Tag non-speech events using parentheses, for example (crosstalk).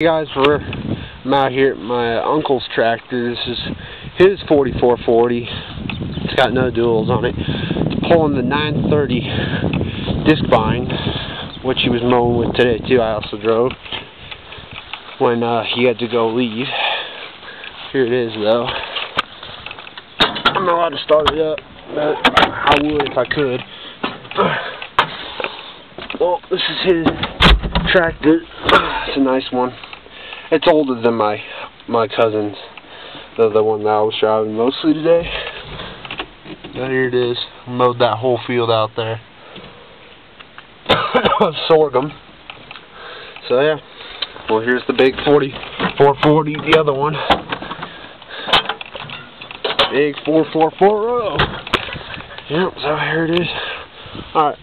Hey guys, we're I'm out here at my uncle's tractor. This is his 4440. It's got no duals on it. It's pulling the 930 discbine, which he was mowing with today too. I also drove when uh, he had to go leave. Here it is though. I'm not allowed to start it up, but I would if I could. Well, this is his tractor. It's a nice one. It's older than my my cousin's, the the one that I was driving mostly today. But here it is. Mowed that whole field out there. (coughs) Sorghum. So yeah. Well, here's the big 40, 440, the other one. Big 4440. Yep, so here it is. Alright.